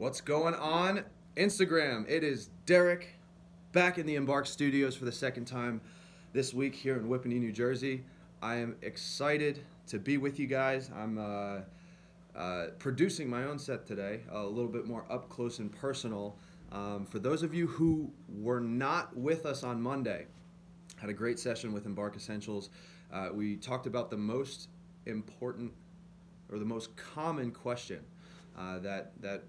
What's going on? Instagram. It is Derek back in the Embrk Studios for the second time this week here in Whippany, New Jersey. I am excited to be with you guys. I'm uh, uh, producing my own set today, a little bit more up close and personal. Um, for those of you who were not with us on Monday, had a great session with Embrk Essentials. Uh, we talked about the most important or the most common question uh, that that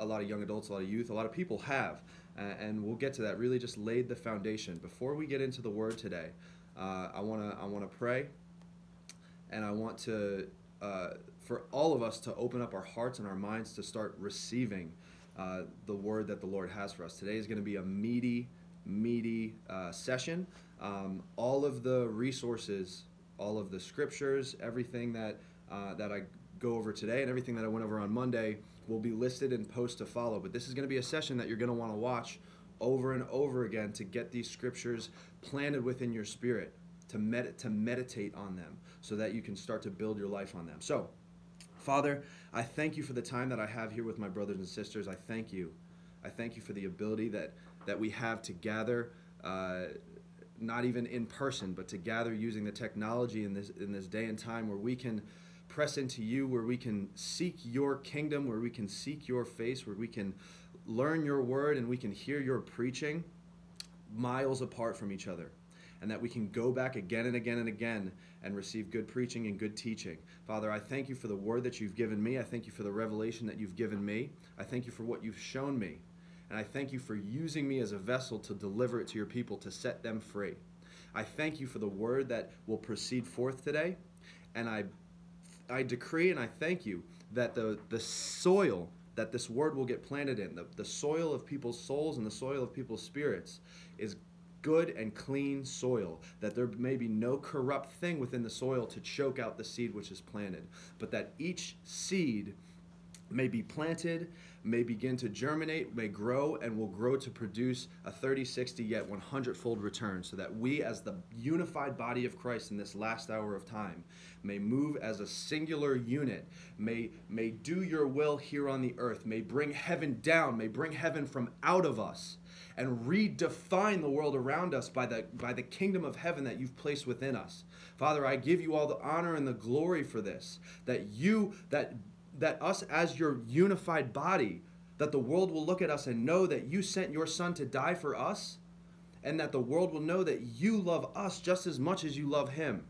a lot of young adults, a lot of youth, a lot of people have, uh, and we'll get to that. Really, just laid the foundation. Before we get into the word today, uh, I wanna I wanna pray, and I want to uh, for all of us to open up our hearts and our minds to start receiving uh, the word that the Lord has for us. Today is going to be a meaty, meaty uh, session. Um, all of the resources, all of the scriptures, everything that that I go over today, and everything that I went over on Monday will be listed in post to follow. But this is going to be a session that you're going to want to watch over and over again to get these scriptures planted within your spirit, to, med- to meditate on them, so that you can start to build your life on them. So, Father, I thank you for the time that I have here with my brothers and sisters. I thank you. I thank you for the ability that, that we have to gather, uh, not even in person, but to gather using the technology in this, in this day and time where we can press into you, where we can seek your kingdom, where we can seek your face, where we can learn your word and we can hear your preaching miles apart from each other. And that we can go back again and again and again and receive good preaching and good teaching. Father, I thank you for the word that you've given me. I thank you for the revelation that you've given me. I thank you for what you've shown me. And I thank you for using me as a vessel to deliver it to your people, to set them free. I thank you for the word that will proceed forth today. And I, I decree and I thank you that the, the soil that this word will get planted in, the, the soil of people's souls and the soil of people's spirits, is good and clean soil, that there may be no corrupt thing within the soil to choke out the seed which is planted, but that each seed may be planted, may begin to germinate, may grow, and will grow to produce a 30, 60, yet 100 fold return, so that we, as the unified body of Christ in this last hour of time, may move as a singular unit, may, may do your will here on the earth, may bring heaven down, may bring heaven from out of us and redefine the world around us by the, by the kingdom of heaven that you've placed within us. Father, I give you all the honor and the glory for this, that you, that, that us as your unified body, that the world will look at us and know that you sent your son to die for us, and that the world will know that you love us just as much as you love him.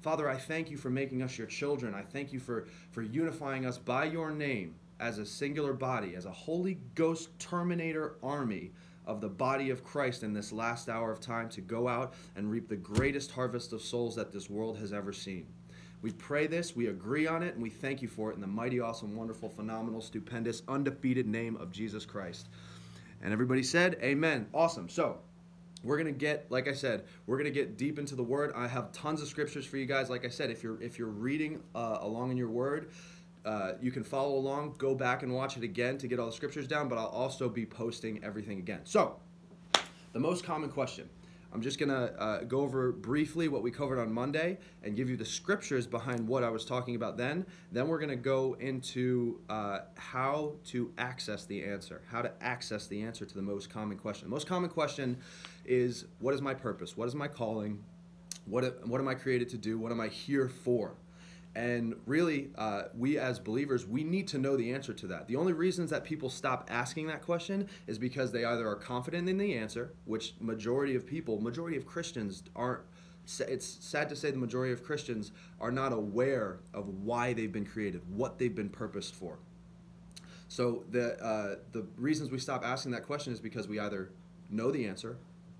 Father, I thank you for making us your children. I thank you for, for unifying us by your name as a singular body, as a Holy Ghost Terminator army of the body of Christ in this last hour of time to go out and reap the greatest harvest of souls that this world has ever seen. We pray this, we agree on it, and we thank you for it in the mighty, awesome, wonderful, phenomenal, stupendous, undefeated name of Jesus Christ. And everybody said, Amen. Awesome. So, we're gonna get like i said we're gonna get deep into the word i have tons of scriptures for you guys like i said if you're if you're reading uh, along in your word uh, you can follow along go back and watch it again to get all the scriptures down but i'll also be posting everything again so the most common question i'm just gonna uh, go over briefly what we covered on monday and give you the scriptures behind what i was talking about then then we're gonna go into uh, how to access the answer how to access the answer to the most common question the most common question is what is my purpose? What is my calling? What, what am I created to do? What am I here for? And really, uh, we as believers, we need to know the answer to that. The only reasons that people stop asking that question is because they either are confident in the answer, which majority of people, majority of Christians aren't. It's sad to say the majority of Christians are not aware of why they've been created, what they've been purposed for. So the uh, the reasons we stop asking that question is because we either know the answer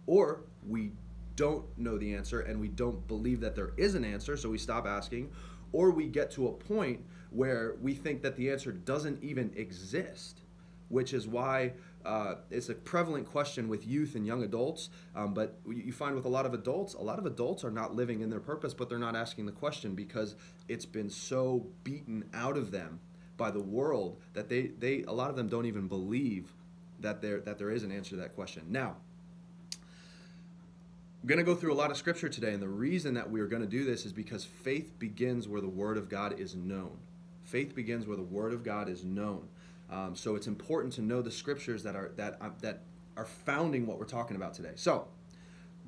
or we don't know the answer and we don't believe that there is an answer, so we stop asking, or we get to a point where we think that the answer doesn't even exist, which is why uh, it's a prevalent question with youth and young adults. Um, but you find with a lot of adults, a lot of adults are not living in their purpose, but they're not asking the question because it's been so beaten out of them by the world that they, they a lot of them don't even believe that there that there is an answer to that question. Now, I'm going to go through a lot of scripture today, and the reason that we are going to do this is because faith begins where the Word of God is known. Faith begins where the Word of God is known. Um, so it's important to know the scriptures that are that uh, that are founding what we're talking about today. So,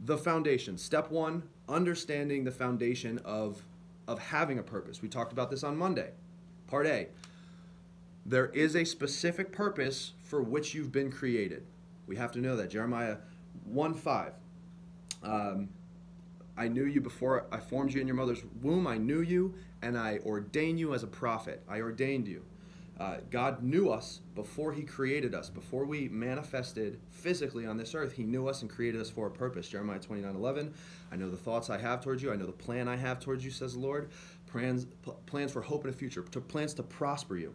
the foundation. Step one: understanding the foundation of of having a purpose. We talked about this on Monday. Part A. There is a specific purpose for which you've been created. We have to know that. Jeremiah 1 5. Um, I knew you before I formed you in your mother's womb. I knew you, and I ordained you as a prophet. I ordained you. Uh, God knew us before He created us. Before we manifested physically on this earth, He knew us and created us for a purpose. Jeremiah 29 11. I know the thoughts I have towards you. I know the plan I have towards you, says the Lord. Plans, plans for hope and a future, to plans to prosper you.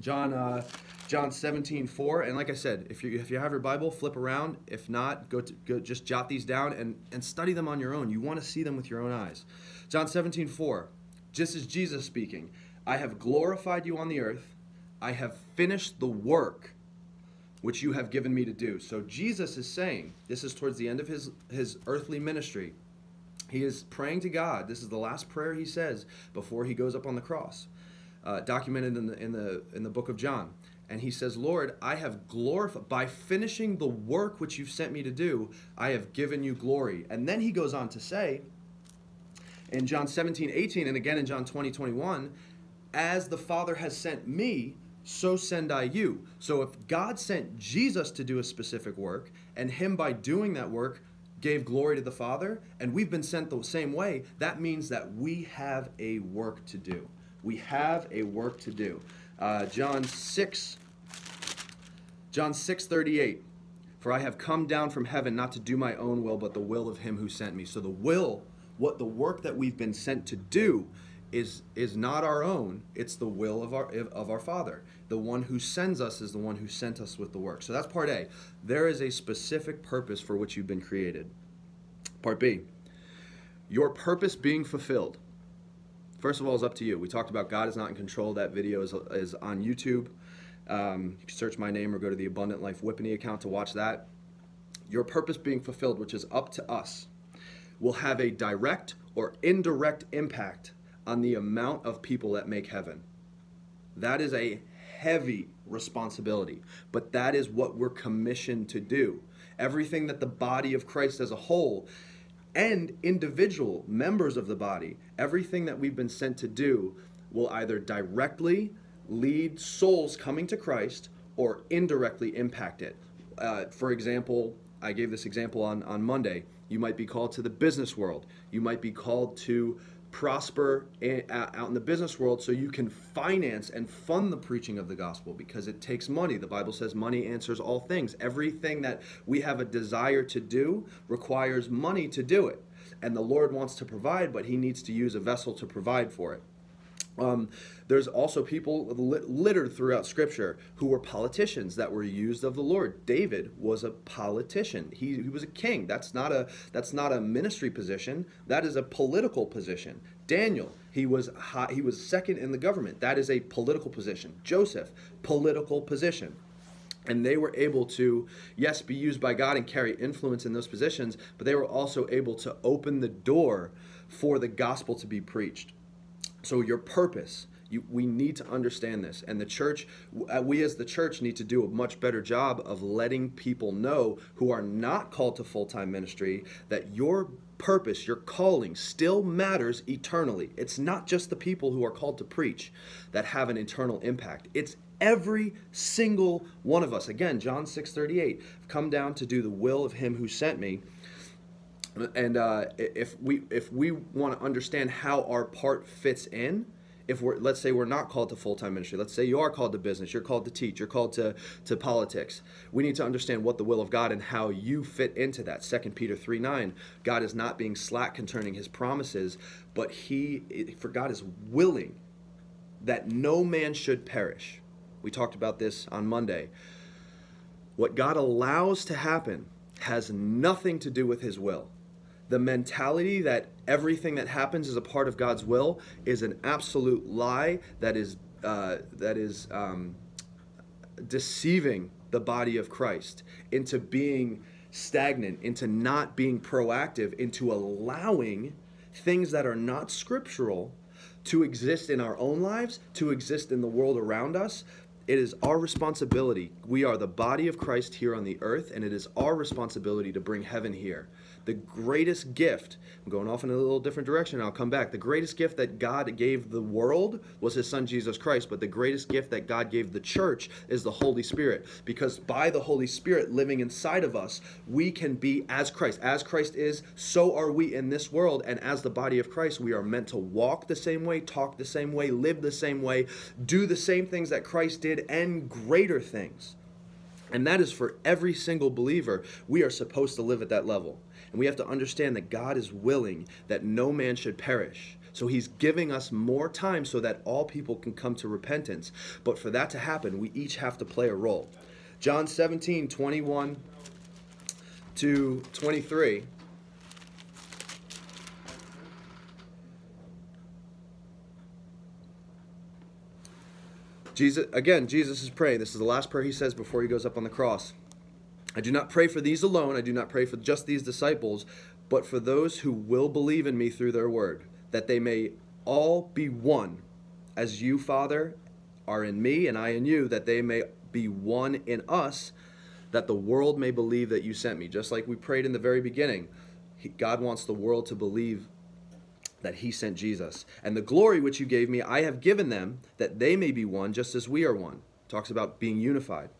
John uh, John 17, 4. And like I said, if you if you have your Bible, flip around. If not, go to go just jot these down and, and study them on your own. You want to see them with your own eyes. John 17, 4. Just as Jesus speaking, I have glorified you on the earth, I have finished the work which you have given me to do. So Jesus is saying, this is towards the end of his, his earthly ministry. He is praying to God. This is the last prayer he says before he goes up on the cross uh, documented in the in the in the book of John. And he says, Lord, I have glorified by finishing the work which you've sent me to do, I have given you glory. And then he goes on to say in John 17, 18, and again in John 20, 21, as the Father has sent me, so send I you. So if God sent Jesus to do a specific work, and him by doing that work gave glory to the Father, and we've been sent the same way, that means that we have a work to do. We have a work to do. Uh, John 6, John 6, 38. For I have come down from heaven not to do my own will, but the will of him who sent me. So the will, what the work that we've been sent to do, is is not our own. It's the will of our of our Father. The one who sends us is the one who sent us with the work. So that's part A. There is a specific purpose for which you've been created. Part B. Your purpose being fulfilled. First of all, it's up to you. We talked about God is not in control. That video is, is on YouTube. Um, you can search my name or go to the Abundant Life Whippany account to watch that. Your purpose being fulfilled, which is up to us, will have a direct or indirect impact on the amount of people that make heaven. That is a heavy responsibility, but that is what we're commissioned to do. Everything that the body of Christ as a whole and individual members of the body, everything that we've been sent to do will either directly lead souls coming to Christ or indirectly impact it. Uh, for example, I gave this example on, on Monday. You might be called to the business world. You might be called to prosper out in the business world so you can finance and fund the preaching of the gospel because it takes money. The Bible says money answers all things. Everything that we have a desire to do requires money to do it. And the Lord wants to provide, but He needs to use a vessel to provide for it. Um, there's also people littered throughout Scripture who were politicians that were used of the Lord. David was a politician. He, he was a king. That's not a that's not a ministry position. That is a political position. Daniel, he was high, he was second in the government. That is a political position. Joseph, political position. And they were able to, yes, be used by God and carry influence in those positions, but they were also able to open the door for the gospel to be preached. So your purpose, you, we need to understand this. And the church, uh, we as the church need to do a much better job of letting people know who are not called to full time ministry that your purpose, your calling still matters eternally. It's not just the people who are called to preach that have an eternal impact. It's every single one of us. Again, John 6:38, come down to do the will of him who sent me and uh, if we if we want to understand how our part fits in if we're let's say we're not called to full-time ministry let's say you are called to business you're called to teach you're called to to politics we need to understand what the will of god and how you fit into that. Second peter 3 9 god is not being slack concerning his promises but he for god is willing that no man should perish. We talked about this on monday. What god allows to happen has nothing to do with his will the mentality that everything that happens is a part of God's will is an absolute lie that is uh, that is um, deceiving the body of Christ into being stagnant, into not being proactive, into allowing things that are not scriptural to exist in our own lives, to exist in the world around us, it is our responsibility. We are the body of Christ here on the earth, and it is our responsibility to bring heaven here. The greatest gift, I'm going off in a little different direction, I'll come back. The greatest gift that God gave the world was his son Jesus Christ, but the greatest gift that God gave the church is the Holy Spirit. Because by the Holy Spirit living inside of us, we can be as Christ. As Christ is, so are we in this world. And as the body of Christ, we are meant to walk the same way, talk the same way, live the same way, do the same things that Christ did, and greater things. And that is for every single believer. We are supposed to live at that level. And we have to understand that God is willing that no man should perish. So he's giving us more time so that all people can come to repentance. But for that to happen, we each have to play a role. John 17, 21 to 23. Jesus again, Jesus is praying. This is the last prayer he says before he goes up on the cross. I do not pray for these alone. I do not pray for just these disciples, but for those who will believe in me through their word, that they may all be one, as you, Father, are in me and I in you, that they may be one in us, that the world may believe that you sent me. Just like we prayed in the very beginning, God wants the world to believe that he sent Jesus. And the glory which you gave me, I have given them, that they may be one, just as we are one. Talks about being unified.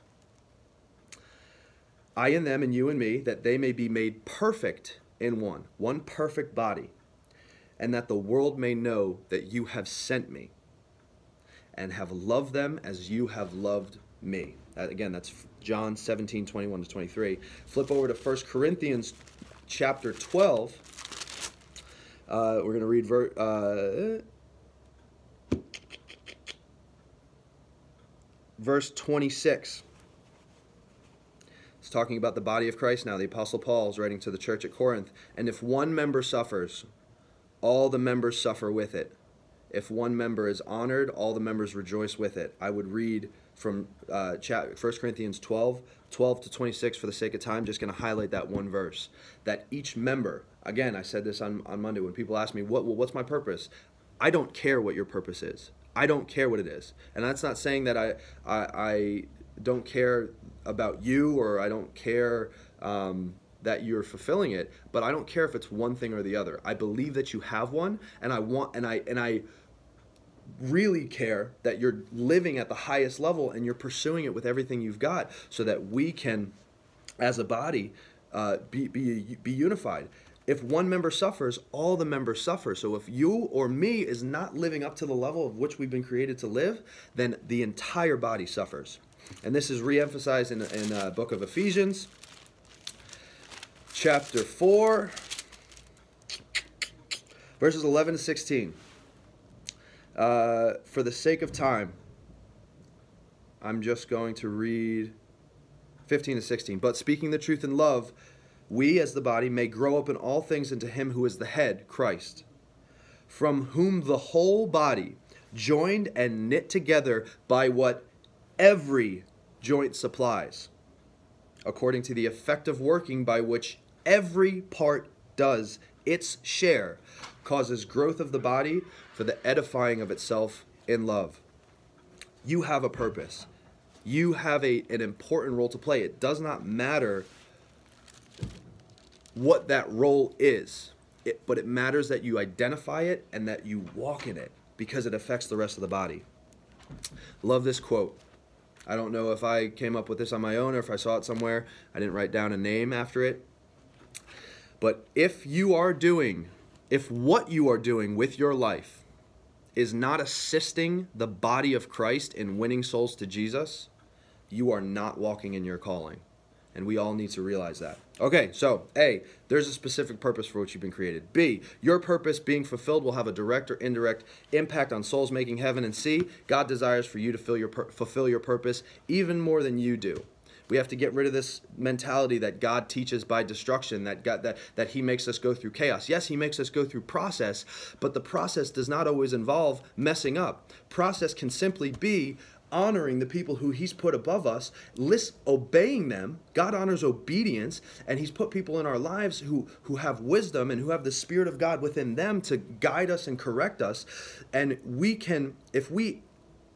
I in them and you and me, that they may be made perfect in one, one perfect body, and that the world may know that you have sent me and have loved them as you have loved me. again, that's John 17, 21 to 23. Flip over to 1 Corinthians chapter 12. Uh, we're going to read ver- uh, verse 26. It's talking about the body of Christ now. The Apostle Paul is writing to the church at Corinth. And if one member suffers, all the members suffer with it. If one member is honored, all the members rejoice with it. I would read from uh, 1 Corinthians 12, 12 to 26 for the sake of time, just going to highlight that one verse. That each member, again, I said this on, on Monday when people ask me, what, well, what's my purpose? I don't care what your purpose is. I don't care what it is. And that's not saying that I, I, I don't care about you or I don't care um, that you're fulfilling it, but I don't care if it's one thing or the other. I believe that you have one, and I want and I and I really care that you're living at the highest level and you're pursuing it with everything you've got, so that we can, as a body, uh, be be be unified. If one member suffers, all the members suffer. So if you or me is not living up to the level of which we've been created to live, then the entire body suffers. And this is reemphasized in in uh, book of Ephesians, chapter 4, verses 11 to 16. Uh, for the sake of time, I'm just going to read 15 to 16. But speaking the truth in love, we as the body may grow up in all things into him who is the head, Christ, from whom the whole body, joined and knit together by what every joint supplies, according to the effective working by which every part does its share, causes growth of the body for the edifying of itself in love. You have a purpose. You have a, an important role to play. It does not matter what that role is, it, but it matters that you identify it and that you walk in it because it affects the rest of the body. Love this quote. I don't know if I came up with this on my own or if I saw it somewhere. I didn't write down a name after it. But if you are doing, if what you are doing with your life is not assisting the body of Christ in winning souls to Jesus, you are not walking in your calling. And we all need to realize that. Okay, so A, there's a specific purpose for which you've been created. B, your purpose being fulfilled will have a direct or indirect impact on souls making heaven. And C, God desires for you to your fulfill your purpose even more than you do. We have to get rid of this mentality that God teaches by destruction, that God that, that He makes us go through chaos. Yes, He makes us go through process, but the process does not always involve messing up. Process can simply be honoring the people who he's put above us, list, obeying them. God honors obedience, and he's put people in our lives who, who have wisdom and who have the Spirit of God within them to guide us and correct us. And we can, if we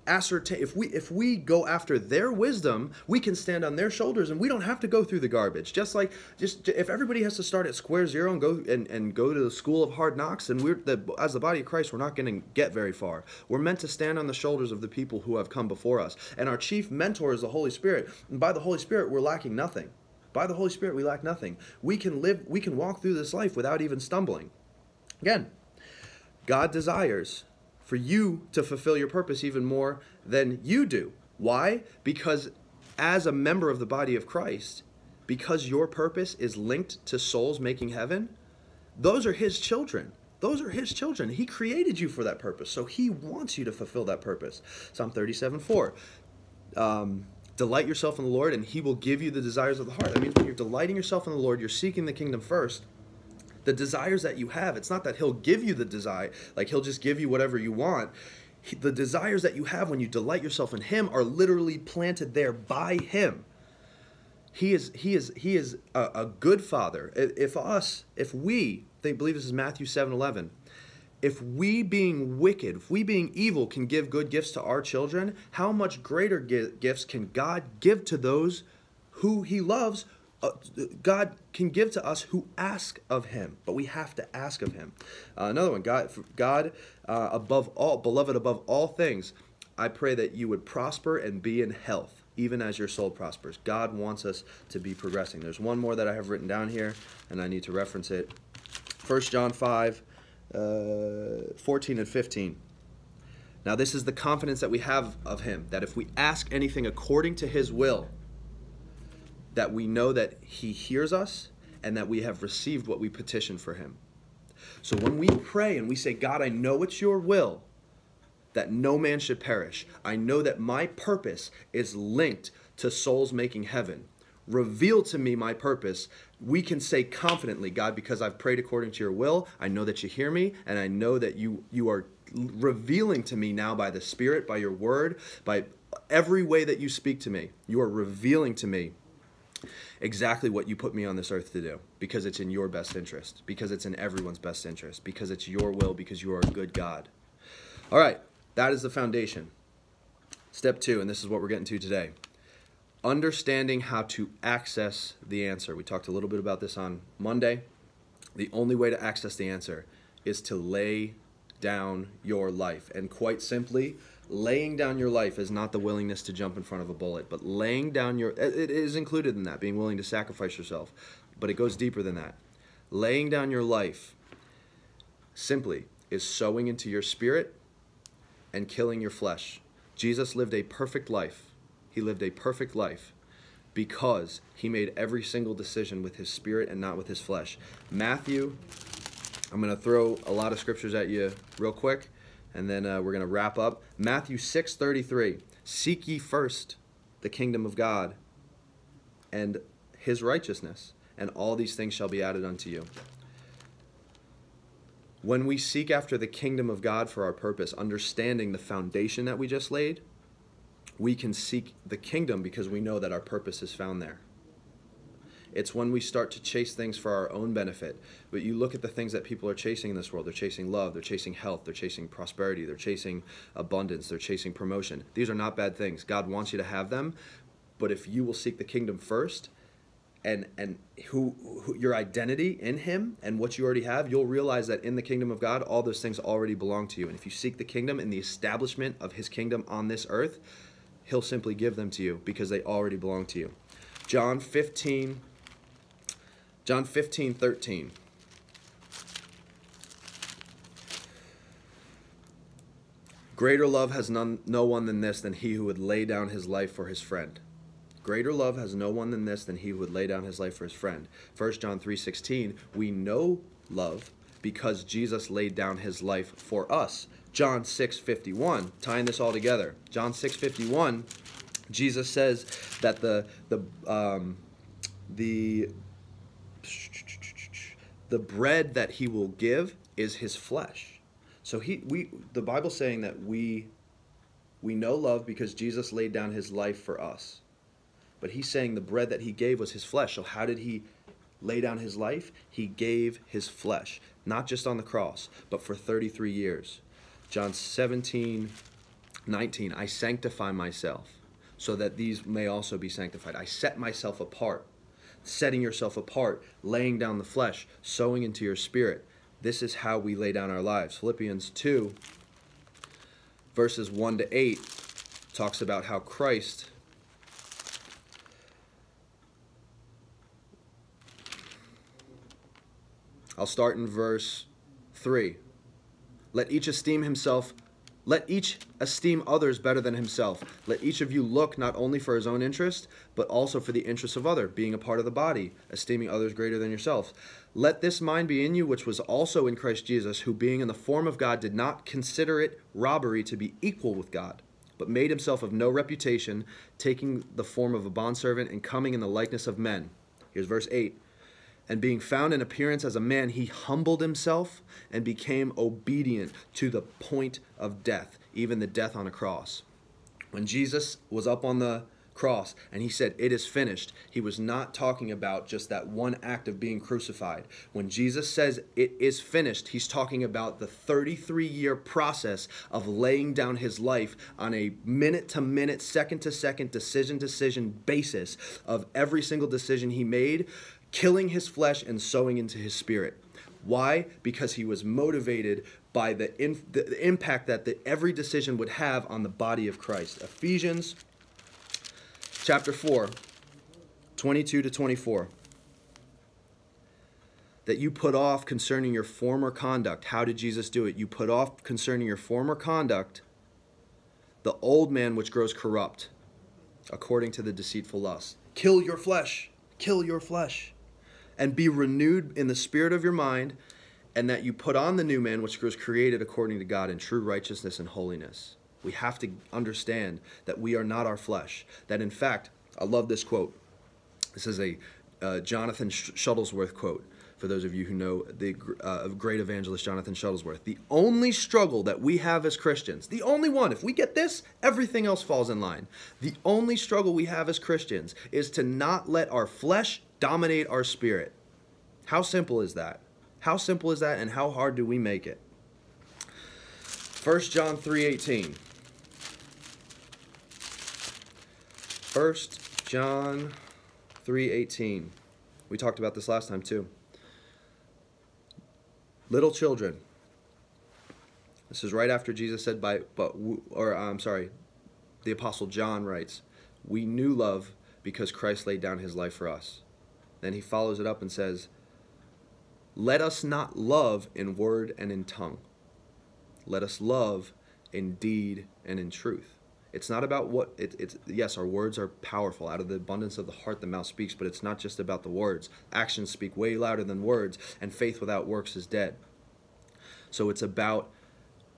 ascertain if we if we go after their wisdom we can stand on their shoulders and we don't have to go through the garbage. Just like just if everybody has to start at square zero and go and, and go to the school of hard knocks and we're the, as the body of christ we're not going to get very far. We're meant to stand on the shoulders of the people who have come before us. And our chief mentor is the holy spirit. And by the holy spirit we're lacking nothing. By the holy spirit we lack nothing. We can live we can walk through this life without even stumbling. Again god desires for you to fulfill your purpose even more than you do. Why? Because as a member of the body of Christ, because your purpose is linked to souls making heaven, those are his children. Those are his children. He created you for that purpose. So he wants you to fulfill that purpose. Psalm 37 4. Um, delight yourself in the Lord, and he will give you the desires of the heart. That means when you're delighting yourself in the Lord, you're seeking the kingdom first the desires that you have it's not that he'll give you the desire like he'll just give you whatever you want. He, the desires that you have when you delight yourself in him are literally planted there by him. He is he is he is a, a good father. If us if we they believe this is matthew 7 11 if we being wicked if we being evil can give good gifts to our children how much greater gifts can god give to those who he loves uh, God can give to us who ask of Him, but we have to ask of Him. Uh, another one, God, God uh, above all, beloved above all things, I pray that you would prosper and be in health, even as your soul prospers. God wants us to be progressing. There's one more that I have written down here, and I need to reference it. 1 John 5, uh, 14 and 15. Now, this is the confidence that we have of Him, that if we ask anything according to His will, that we know that He hears us and that we have received what we petition for Him. So when we pray and we say, God, I know it's your will that no man should perish, I know that my purpose is linked to souls making heaven. Reveal to me my purpose. We can say confidently, God, because I've prayed according to your will, I know that you hear me, and I know that you, you are revealing to me now by the Spirit, by your word, by every way that you speak to me. You are revealing to me exactly what you put me on this earth to do because it's in your best interest, because it's in everyone's best interest, because it's your will, because you are a good God. All right, that is the foundation. Step two, and this is what we're getting to today understanding how to access the answer. We talked a little bit about this on Monday. The only way to access the answer is to lay down your life. And quite simply, laying down your life is not the willingness to jump in front of a bullet, but laying down your it is included in that, being willing to sacrifice yourself, but it goes deeper than that. Laying down your life simply is sowing into your spirit and killing your flesh. Jesus lived a perfect life. He lived a perfect life because he made every single decision with his spirit and not with his flesh. Matthew, I'm going to throw a lot of scriptures at you real quick and then uh, we're going to wrap up. Matthew 6 33. Seek ye first the kingdom of God and his righteousness, and all these things shall be added unto you. When we seek after the kingdom of God for our purpose, understanding the foundation that we just laid, we can seek the kingdom because we know that our purpose is found there. It's when we start to chase things for our own benefit. But you look at the things that people are chasing in this world. They're chasing love, they're chasing health, they're chasing prosperity, they're chasing abundance, they're chasing promotion. These are not bad things. God wants you to have them. But if you will seek the kingdom first, and and who, who, your identity in him and what you already have you'll realize that in the kingdom of god all those things already belong to you and if you seek the kingdom and the establishment of his kingdom on this earth he'll simply give them to you because they already belong to you john 15 John 15, 13. Greater love has none, no one than this, than he who would lay down his life for his friend. Greater love has no one than this, than he who would lay down his life for his friend. 1 John 3.16, we know love because Jesus laid down his life for us. John 6.51, tying this all together. John 6.51, Jesus says that the, the, um, the the bread that he will give is his flesh. So he we the Bible's saying that we we know love because Jesus laid down his life for us. But he's saying the bread that he gave was his flesh. So how did he lay down his life? He gave his flesh, not just on the cross, but for 33 years. John 17 19, I sanctify myself so that these may also be sanctified. I set myself apart. Setting yourself apart, laying down the flesh, sowing into your spirit. This is how we lay down our lives. Philippians 2, verses 1 to 8, talks about how Christ I'll start in verse 3. Let each esteem himself let each esteem others better than himself. Let each of you look not only for his own interest, but also for the interests of other, being a part of the body, esteeming others greater than yourselves. Let this mind be in you, which was also in Christ Jesus, who being in the form of God did not consider it robbery to be equal with God, but made himself of no reputation, taking the form of a bondservant and coming in the likeness of men. Here's verse 8 and being found in appearance as a man, he humbled himself and became obedient to the point of death, even the death on a cross. When Jesus was up on the cross and he said, It is finished, he was not talking about just that one act of being crucified. When Jesus says it is finished, he's talking about the 33 year process of laying down his life on a minute to minute, second to second, decision to decision basis of every single decision he made killing his flesh and sowing into his spirit. Why? Because he was motivated by the, the, the impact that the, every decision would have on the body of Christ. Ephesians chapter 4, 22 to 24. That you put off concerning your former conduct. How did Jesus do it? You put off concerning your former conduct the old man which grows corrupt according to the deceitful lust. Kill your flesh. Kill your flesh and be renewed in the spirit of your mind, and that you put on the new man, which was created according to God in true righteousness and holiness. We have to understand that we are not our flesh. That in fact, I love this quote. This is a uh, Jonathan Shuttlesworth quote. For those of you who know the uh, great evangelist Jonathan Shuttlesworth, the only struggle that we have as Christians, the only one, if we get this, everything else falls in line. The only struggle we have as Christians is to not let our flesh dominate our spirit. How simple is that? How simple is that and how hard do we make it? 1 John 3:18. 1 John 3:18. We talked about this last time too. Little children. This is right after Jesus said by but or I'm sorry, the apostle John writes, "We knew love because Christ laid down his life for us." Then he follows it up and says, Let us not love in word and in tongue. Let us love in deed and in truth. It's not about what it, it's. Yes, our words are powerful. Out of the abundance of the heart, the mouth speaks. But it's not just about the words. Actions speak way louder than words, and faith without works is dead. So it's about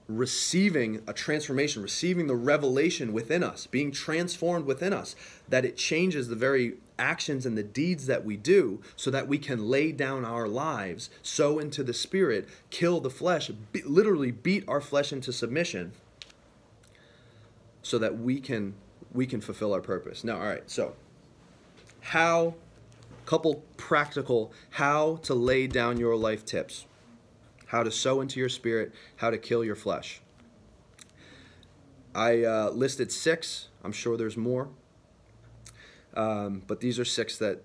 receiving a transformation, receiving the revelation within us, being transformed within us, that it changes the very actions and the deeds that we do so that we can lay down our lives, sow into the spirit, kill the flesh, be, literally beat our flesh into submission so that we can we can fulfill our purpose. Now, all right. So, how couple practical how to lay down your life tips. How to sow into your spirit, how to kill your flesh. I uh, listed six. I'm sure there's more. Um, but these are six that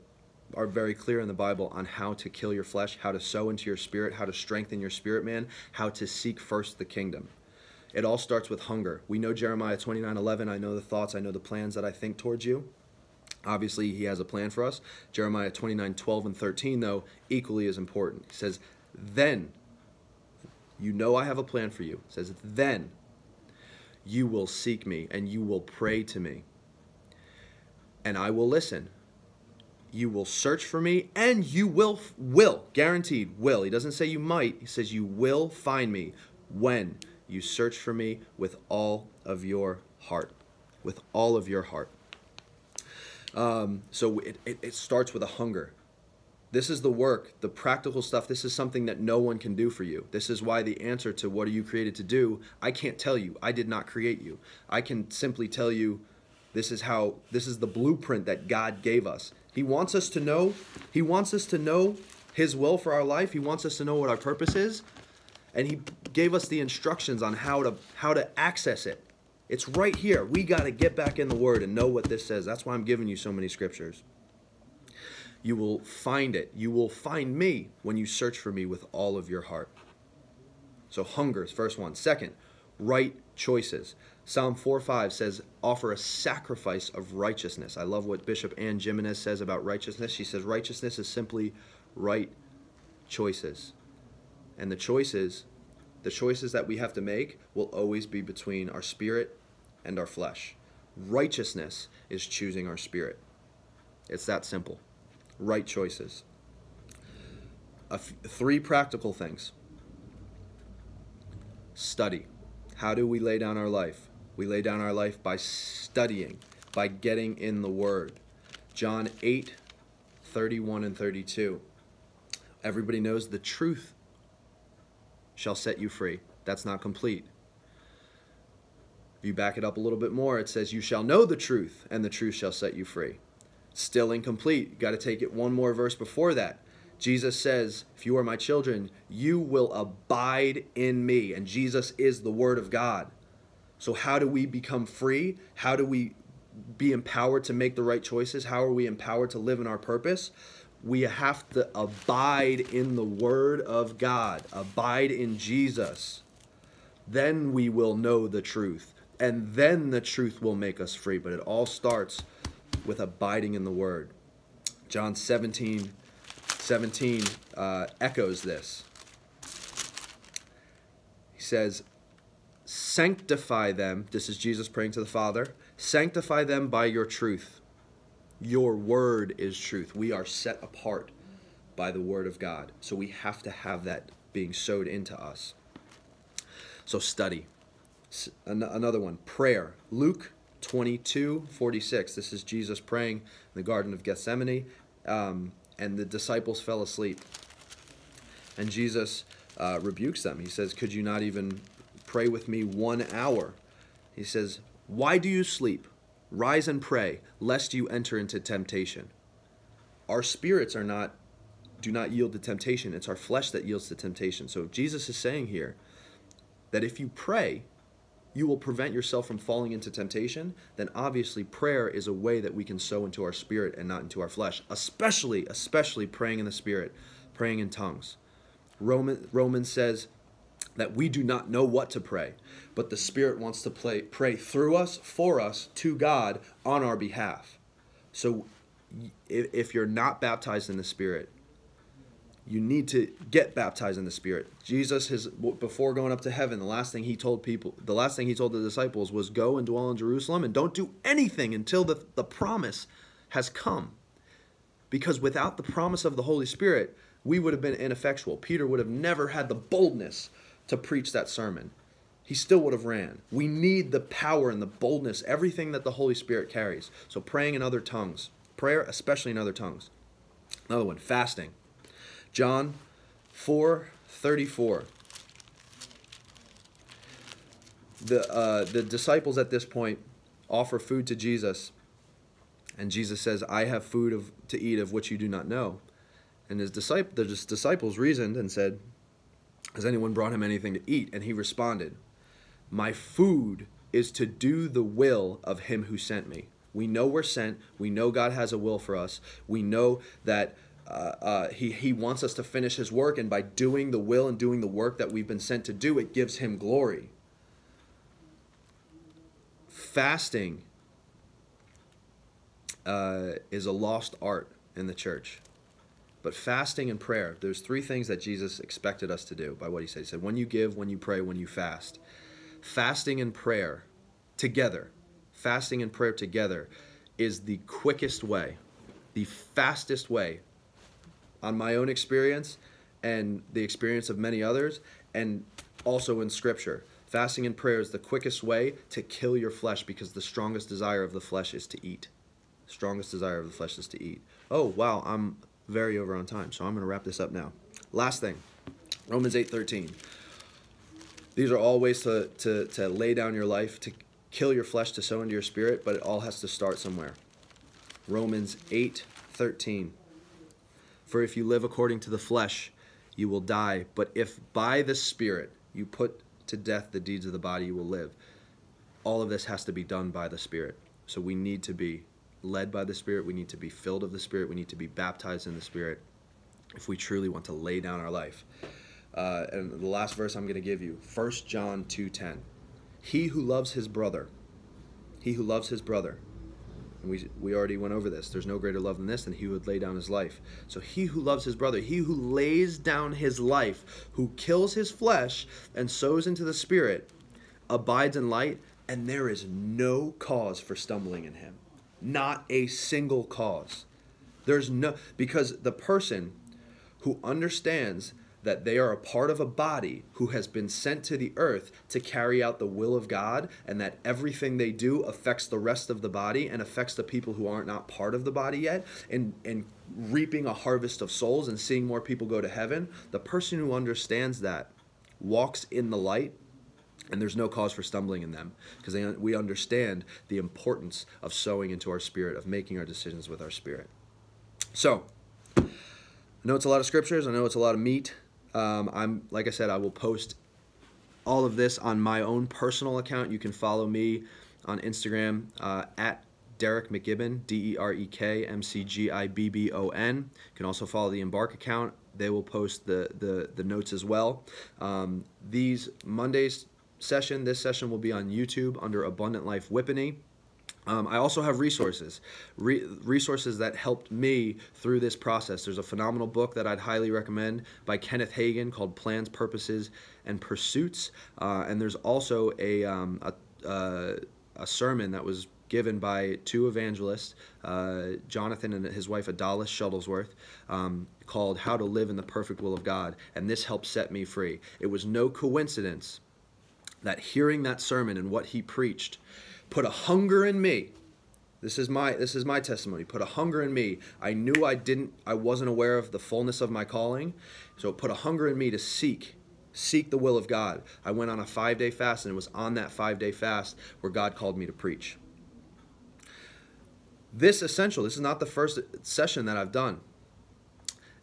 are very clear in the Bible on how to kill your flesh, how to sow into your spirit, how to strengthen your spirit man, how to seek first the kingdom. It all starts with hunger. We know Jeremiah 29 11. I know the thoughts, I know the plans that I think towards you. Obviously, he has a plan for us. Jeremiah 29 12 and 13, though, equally as important. He says, Then, you know I have a plan for you. Says, Then you will seek me and you will pray to me and I will listen. You will search for me and you will, will, guaranteed, will. He doesn't say you might, he says you will find me when you search for me with all of your heart. With all of your heart. Um, so it, it, it starts with a hunger. This is the work, the practical stuff. This is something that no one can do for you. This is why the answer to what are you created to do, I can't tell you. I did not create you. I can simply tell you this is how this is the blueprint that God gave us. He wants us to know, he wants us to know his will for our life. He wants us to know what our purpose is, and he gave us the instructions on how to how to access it. It's right here. We got to get back in the Word and know what this says. That's why I'm giving you so many scriptures. You will find it. You will find me when you search for me with all of your heart. So, hunger is first one. Second, right choices. Psalm 4 5 says, offer a sacrifice of righteousness. I love what Bishop Anne Gimenez says about righteousness. She says, righteousness is simply right choices. And the choices, the choices that we have to make, will always be between our spirit and our flesh. Righteousness is choosing our spirit. It's that simple. Right choices. three practical things study. How do we lay down our life? We lay down our life by studying, by getting in the Word. John 8, 31 and 32. Everybody knows the truth shall set you free. That's not complete. If you back it up a little bit more, it says, You shall know the truth, and the truth shall set you free. Still incomplete. You got to take it one more verse before that. Jesus says, If you are my children, you will abide in me. And Jesus is the Word of God. So, how do we become free? How do we be empowered to make the right choices? How are we empowered to live in our purpose? We have to abide in the Word of God, abide in Jesus. Then we will know the truth. And then the truth will make us free. But it all starts with abiding in the Word. John 17 17 uh, echoes this. He says, Sanctify them. This is Jesus praying to the Father. Sanctify them by your truth. Your word is truth. We are set apart by the word of God. So we have to have that being sowed into us. So study. Another one, prayer. Luke 22 46. This is Jesus praying in the Garden of Gethsemane. Um, and the disciples fell asleep. And Jesus uh, rebukes them. He says, Could you not even pray with me one hour? He says, Why do you sleep? Rise and pray, lest you enter into temptation. Our spirits are not do not yield to temptation. It's our flesh that yields to temptation. So Jesus is saying here that if you pray, you will prevent yourself from falling into temptation, then obviously prayer is a way that we can sow into our spirit and not into our flesh, especially, especially praying in the spirit, praying in tongues. Roman, Romans says that we do not know what to pray, but the Spirit wants to play, pray through us, for us, to God, on our behalf. So if, you're not baptized in the Spirit, you need to get baptized in the spirit. Jesus has before going up to heaven the last thing he told people the last thing he told the disciples was go and dwell in jerusalem and don't do anything until the, the promise has come. Because without the promise of the holy spirit we would have been ineffectual. Peter would have never had the boldness to preach that sermon. He still would have ran. We need the power and the boldness everything that the holy spirit carries. So praying in other tongues prayer especially in other tongues. Another one fasting. John 4 34. The, uh, the disciples at this point offer food to Jesus, and Jesus says, I have food of, to eat of which you do not know. And his disciple, the disciples reasoned and said, Has anyone brought him anything to eat? And he responded, My food is to do the will of him who sent me. We know we're sent. We know God has a will for us. We know that uh, uh, he, he wants us to finish his work, and by doing the will and doing the work that we've been sent to do, it gives him glory. Fasting uh, is a lost art in the church. But fasting and prayer, there's three things that Jesus expected us to do by what he said. He said, when you give, when you pray, when you fast. Fasting and prayer together, fasting and prayer together is the quickest way, the fastest way on my own experience and the experience of many others, and also in Scripture. Fasting and prayer is the quickest way to kill your flesh because the strongest desire of the flesh is to eat. Strongest desire of the flesh is to eat. Oh, wow, I'm very over on time, so I'm going to wrap this up now. Last thing Romans 8:13. These are all ways to, to, to lay down your life, to kill your flesh, to sow into your spirit, but it all has to start somewhere. Romans 8:13. For if you live according to the flesh, you will die. But if by the Spirit you put to death the deeds of the body, you will live. all of this has to be done by the Spirit. So we need to be led by the Spirit. We need to be filled of the Spirit. We need to be baptized in the Spirit if we truly want to lay down our life. Uh, and the last verse I'm going to give you, 1 John 2:10. He who loves his brother, he who loves his brother, and we, we already went over this. There's no greater love than this than he would lay down his life. So he who loves his brother, he who lays down his life, who kills his flesh and sows into the spirit, abides in light, and there is no cause for stumbling in him. Not a single cause. There's no, because the person who understands that they are a part of a body who has been sent to the earth to carry out the will of God, and that everything they do affects the rest of the body and affects the people who aren't not part of the body yet, and, and reaping a harvest of souls and seeing more people go to heaven. The person who understands that walks in the light and there's no cause for stumbling in them because we understand the importance of sowing into our spirit, of making our decisions with our spirit. So, I know it's a lot of scriptures, I know it's a lot of meat. Um, I'm like I said, I will post all of this on my own personal account. You can follow me on Instagram uh, at Derek McGibbon, D E R E K M C G I B B O N. You can also follow the Embrk account. They will post the the, the notes as well. Um, these Mondays session, this session will be on YouTube under Abundant Life Whippany. Um, I also have resources, re- resources that helped me through this process. There's a phenomenal book that I'd highly recommend by Kenneth Hagin called Plans, Purposes, and Pursuits. Uh, and there's also a, um, a, uh, a sermon that was given by two evangelists, uh, Jonathan and his wife Adalis Shuttlesworth, um, called How to Live in the Perfect Will of God. And this helped set me free. It was no coincidence that hearing that sermon and what he preached put a hunger in me. This is my this is my testimony. Put a hunger in me. I knew i didn't i wasn't aware of the fullness of my calling. So it put a hunger in me to seek seek the will of god. I went on a five day fast and it was on that five day fast where god called me to preach. This essential this is not the first session that i've done.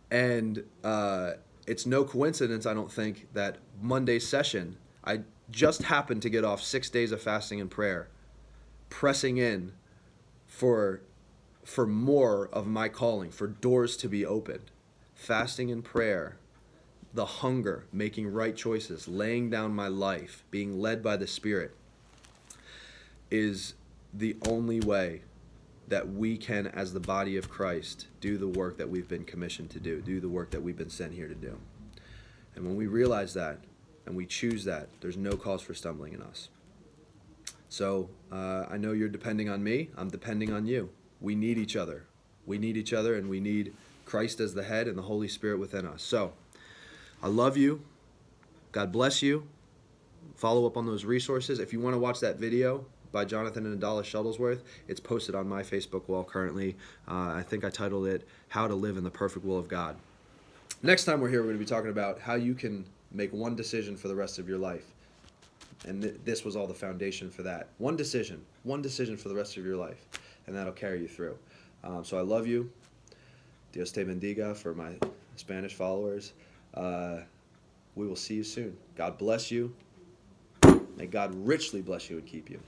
And uh, it's no coincidence i don't think that monday's session i just happened to get off six days of fasting and prayer pressing in for for more of my calling, for doors to be opened. Fasting and prayer, the hunger, making right choices, laying down my life, being led by the Spirit is the only way that we can, as the body of Christ, do the work that we've been commissioned to do, do the work that we've been sent here to do. And when we realize that and we choose that, there's no cause for stumbling in us. So uh, I know you're depending on me. I'm depending on you. We need each other. We need each other, and we need Christ as the head and the Holy Spirit within us. So I love you. God bless you. Follow up on those resources. If you want to watch that video by Jonathan and Adalis Shuttlesworth, it's posted on my Facebook wall currently. Uh, I think I titled it How to Live in the Perfect Will of God. Next time we're here, we're going to be talking about how you can make one decision for the rest of your life. And th- this was all the foundation for that. One decision, one decision for the rest of your life, and that'll carry you through. Um, so I love you. Dios te bendiga for my Spanish followers. Uh, we will see you soon. God bless you. May God richly bless you and keep you.